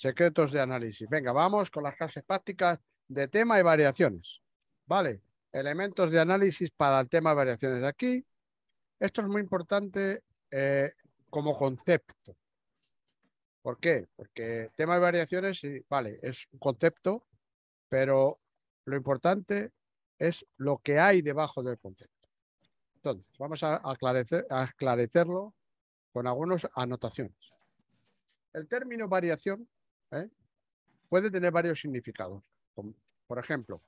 secretos de análisis. Venga, vamos con las clases prácticas de tema y variaciones. Vale, elementos de análisis para el tema de variaciones. Aquí, esto es muy importante eh, como concepto. ¿Por qué? Porque tema de variaciones, vale, es un concepto, pero lo importante es lo que hay debajo del concepto. Entonces, vamos a, aclarecer, a esclarecerlo con algunas anotaciones. El término variación ¿eh? puede tener varios significados. Por ejemplo,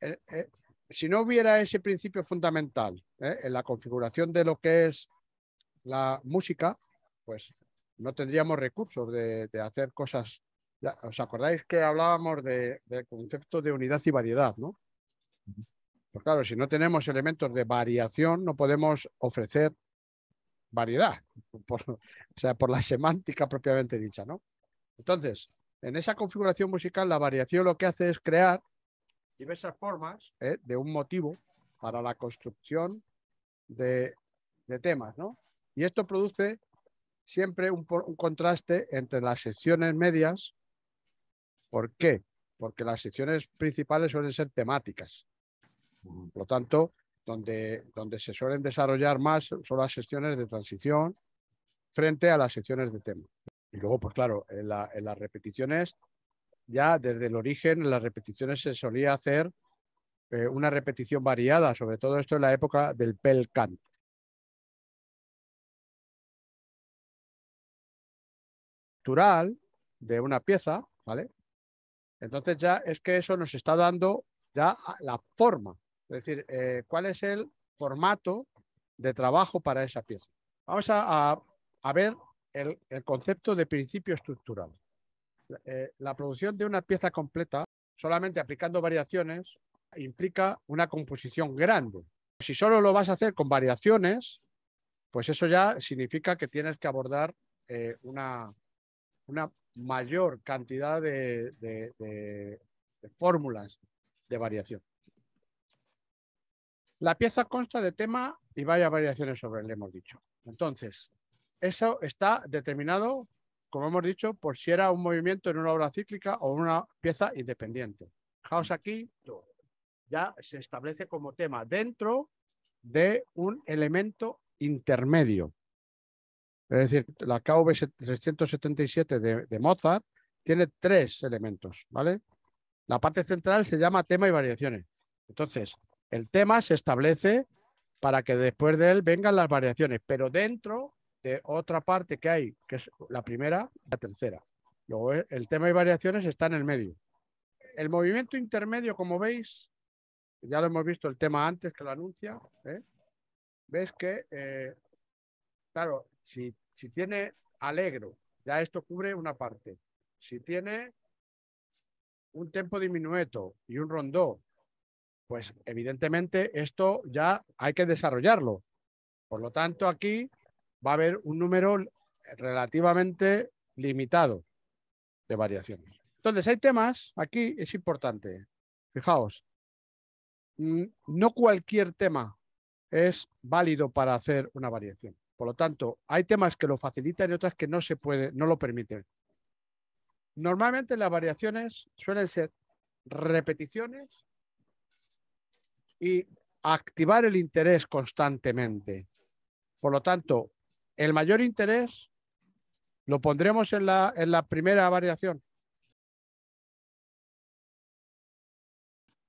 eh, eh, si no hubiera ese principio fundamental en la configuración de lo que es la música, pues no tendríamos recursos de, hacer cosas. ¿Os acordáis que hablábamos del concepto de unidad y variedad, no? Pues claro, si no tenemos elementos de variación, no podemos ofrecer variedad, o sea, por la semántica propiamente dicha, ¿no? Entonces, en esa configuración musical, la variación lo que hace es crear diversas formas ¿eh? de un motivo para la construcción de, temas, ¿no? Y esto produce siempre un, contraste entre las secciones medias. ¿Por qué? Porque las secciones principales suelen ser temáticas. Por lo tanto, donde, donde se suelen desarrollar más son las secciones de transición frente a las secciones de tema. Y luego, pues claro, en, las repeticiones, ya desde el origen, en las repeticiones se solía hacer eh, una repetición variada, sobre todo esto en la época del bel canto. Natural de una pieza, ¿vale? Entonces ya es que eso nos está dando ya la forma, es decir, eh, cuál es el formato de trabajo para esa pieza. Vamos a ver el, concepto de principio estructural. Eh, la producción de una pieza completa, solamente aplicando variaciones, implica una composición grande. Si solo lo vas a hacer con variaciones, pues eso ya significa que tienes que abordar eh, una, una, mayor cantidad de, de fórmulas de variación. La pieza consta de tema y varias variaciones sobre él, hemos dicho. Entonces, eso está determinado, como hemos dicho, por si era un movimiento en una obra cíclica o una pieza independiente. Fijaos aquí, ya se establece como tema dentro de un elemento intermedio. Es decir, la KV 377 de, de Mozart tiene tres elementos, ¿vale? La parte central se llama tema y variaciones. Entonces, el tema se establece para que después de él vengan las variaciones, pero dentro otra parte que hay, que es la primera, la tercera. Luego eh, el tema y variaciones está en el medio. El movimiento intermedio, como veis, ya lo hemos visto el tema antes que lo anuncia, ¿eh? ves que, eh, claro, si, si tiene alegro, ya esto cubre una parte. Si tiene un tempo diminueto y un rondó, pues evidentemente esto ya hay que desarrollarlo. Por lo tanto, aquí va a haber un número relativamente limitado de variaciones. Entonces, hay temas, aquí es importante, fijaos, mm, no cualquier tema es válido para hacer una variación. Por lo tanto, hay temas que lo facilitan y otras que no se puede, no lo permiten. Normalmente las variaciones suelen ser repeticiones y activar el interés constantemente. Por lo tanto, el mayor interés lo pondremos en la, en la primera variación.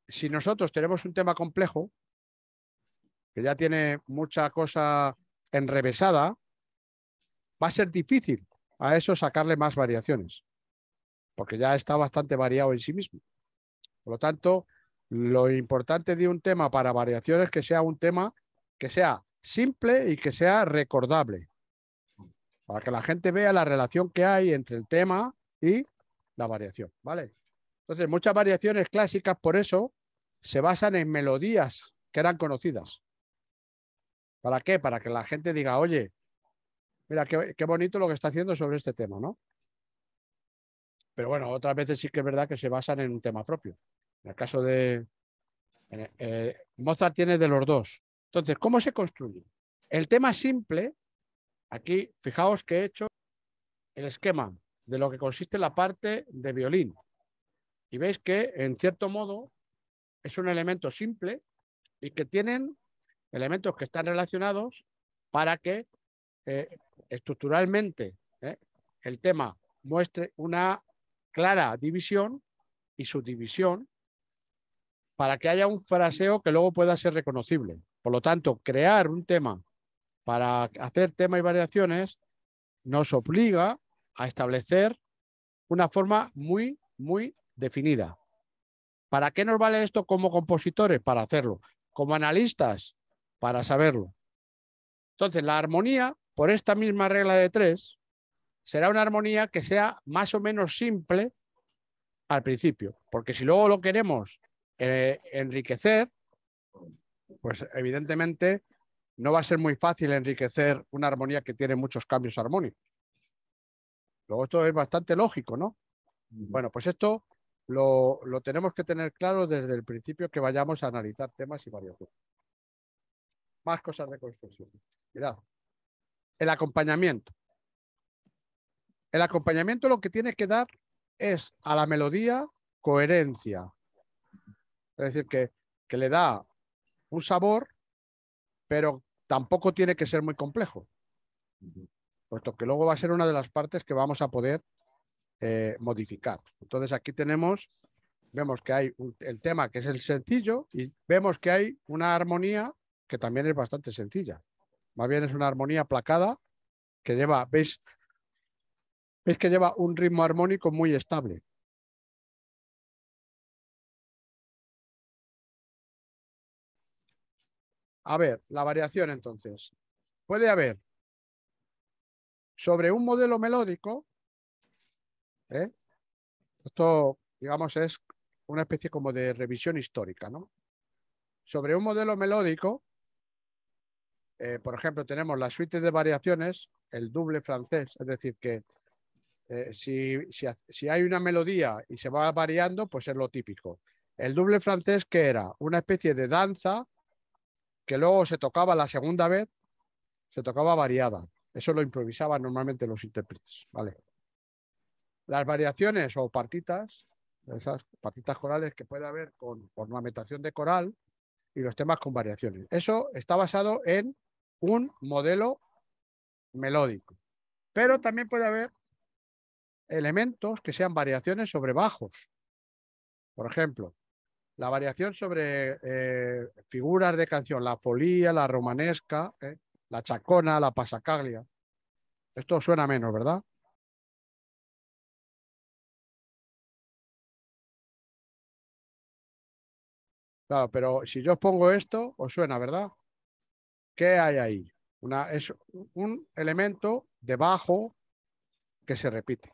Si nosotros tenemos un tema complejo, que ya tiene mucha cosa enrevesada, va a ser difícil a eso sacarle más variaciones, porque ya está bastante variado en sí mismo. Por lo tanto, lo importante de un tema para variaciones es que sea un tema que sea simple y que sea recordable para que la gente vea la relación que hay entre el tema y la variación, ¿vale? Entonces, muchas variaciones clásicas, por eso, se basan en melodías que eran conocidas. ¿Para qué? Para que la gente diga, oye, mira, qué, bonito lo que está haciendo sobre este tema, ¿no? Pero bueno, otras veces sí que es verdad que se basan en un tema propio. En el caso de eh, Mozart tiene de los dos. Entonces, ¿cómo se construye? El tema simple Aquí, fijaos que he hecho el esquema. de lo que consiste la parte de violín. Y veis que, en cierto modo, es un elemento simple y que tienen elementos que están relacionados para que eh, estructuralmente eh, el tema muestre una clara división y subdivisión para que haya un fraseo que luego pueda ser reconocible. Por lo tanto, crear un tema para hacer tema y variaciones nos obliga a establecer una forma muy, muy definida. ¿Para qué nos vale esto como compositores? Para hacerlo. Como analistas, para saberlo. Entonces, la armonía, por esta misma regla de tres, será una armonía que sea más o menos simple al principio, porque si luego lo queremos eh, enriquecer, pues evidentemente no va a ser muy fácil enriquecer una armonía que tiene muchos cambios armónicos. Luego esto es bastante lógico, ¿no? Bueno, pues esto lo, lo tenemos que tener claro desde el principio que vayamos a analizar temas y variaciones. Más cosas de construcción. Mirad, el acompañamiento. El acompañamiento lo que tiene que dar es a la melodía coherencia. Es decir, que, que le da un sabor, pero tampoco tiene que ser muy complejo. Puesto que luego va a ser una de las partes que vamos a poder eh, modificar. Entonces aquí tenemos, vemos que hay el tema que es el sencillo y vemos que hay una armonía que también es bastante sencilla. Más bien es una armonía placada que lleva, ¿veis? ¿Veis que lleva un ritmo armónico muy estable? A ver, la variación entonces. Puede haber sobre un modelo melódico, ¿eh? esto digamos es una especie como de revisión histórica, ¿no? Sobre un modelo melódico, eh, por ejemplo, tenemos la suite de variaciones, el doble francés, es decir, que eh, si, si, hay una melodía y se va variando, pues es lo típico. El doble francés, que era? Una especie de danza que luego se tocaba la segunda vez, se tocaba variada. Eso lo improvisaban normalmente los intérpretes. ¿vale? Las variaciones o partitas, esas partitas corales que puede haber con ornamentación de coral y los temas con variaciones. Eso está basado en un modelo melódico. Pero también puede haber elementos que sean variaciones sobre bajos. Por ejemplo, la variación sobre eh, figuras de canción, la folía, la romanesca, eh, la chacona, la pasacaglia. Esto suena menos, ¿verdad? Claro, pero si yo os pongo esto, os suena, ¿verdad? ¿Qué hay ahí? Una, es un elemento de bajo que se repite.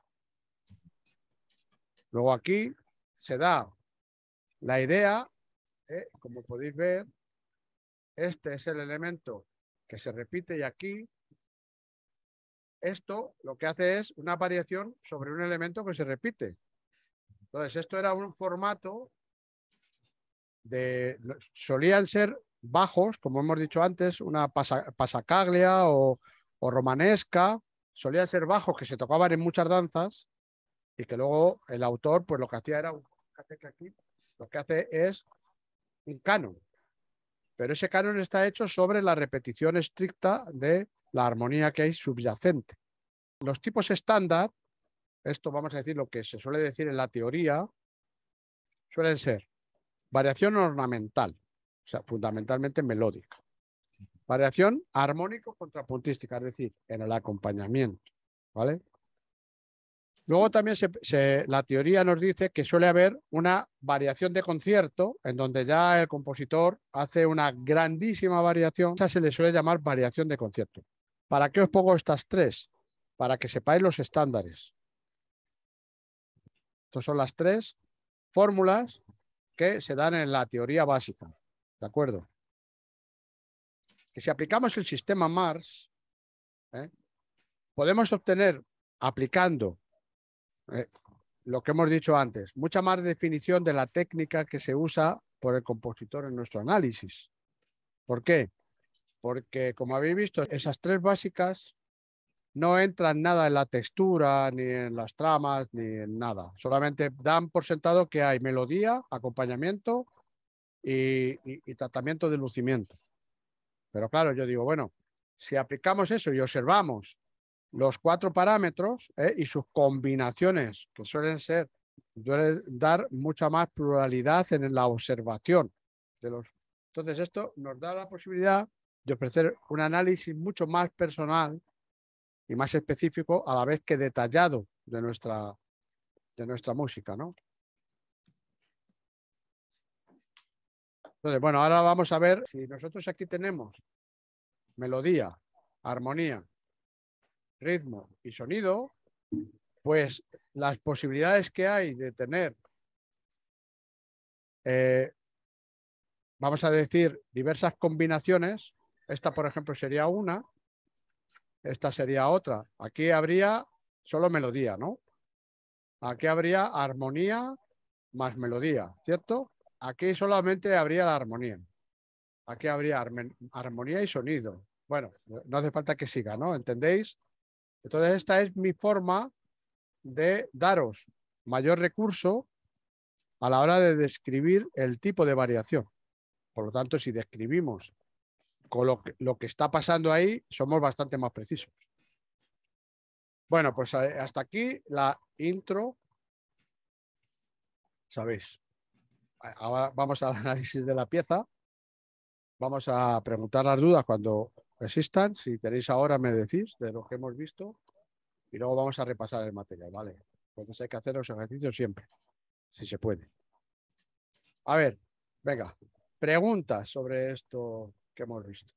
Luego aquí se da la idea, eh, como podéis ver, este es el elemento que se repite y aquí esto lo que hace es una variación sobre un elemento que se repite. Entonces, esto era un formato de... Solían ser bajos, como hemos dicho antes, una pasacaglia o, romanesca, solían ser bajos que se tocaban en muchas danzas y que luego el autor pues lo que hacía era un lo que hace es un canon. Pero ese canon está hecho sobre la repetición estricta de la armonía que hay subyacente. Los tipos estándar, esto vamos a decir lo que se suele decir en la teoría, suelen ser variación ornamental, o sea, fundamentalmente melódica. Variación armónico-contrapuntística, es decir, en el acompañamiento, ¿vale? Luego también la teoría nos dice que suele haber una variación de concierto en donde ya el compositor hace una grandísima variación. Esa se le suele llamar variación de concierto. ¿Para qué os pongo estas tres? Para que sepáis los estándares. Estas son las tres fórmulas que se dan en la teoría básica. ¿De acuerdo? Que si aplicamos el sistema Mars, ¿eh? podemos obtener aplicando eh, lo que hemos dicho antes, mucha más definición de la técnica que se usa por el compositor en nuestro análisis. ¿Por qué? Porque, como habéis visto, esas tres básicas no entran nada en la textura, ni en las tramas, ni en nada. Solamente dan por sentado que hay melodía, acompañamiento y, tratamiento de lucimiento. Pero claro, yo digo, bueno, si aplicamos eso y observamos los cuatro parámetros ¿eh? y sus combinaciones, que suelen ser, suelen dar mucha más pluralidad en la observación de los. Entonces, esto nos da la posibilidad de ofrecer un análisis mucho más personal y más específico a la vez que detallado de nuestra, de nuestra música, ¿no? Entonces, bueno, ahora vamos a ver si nosotros aquí tenemos melodía, armonía, ritmo y sonido, pues las posibilidades que hay de tener, eh, vamos a decir, diversas combinaciones, esta por ejemplo sería una, esta sería otra. Aquí habría solo melodía, ¿no? Aquí habría armonía más melodía, ¿cierto? Aquí solamente habría la armonía. Aquí habría armonía y sonido. Bueno, no hace falta que siga, ¿no? ¿Entendéis? Entonces, esta es mi forma de daros mayor recurso a la hora de describir el tipo de variación. Por lo tanto, si describimos con lo que, lo que está pasando ahí, somos bastante más precisos. Bueno, pues eh, hasta aquí la intro. Sabéis. Ahora vamos al análisis de la pieza. Vamos a preguntar las dudas cuando existan. Si tenéis ahora, me decís de lo que hemos visto. Y luego vamos a repasar el material, ¿vale? Entonces hay que hacer los ejercicios siempre, si se puede. A ver, venga, preguntas sobre esto que hemos visto.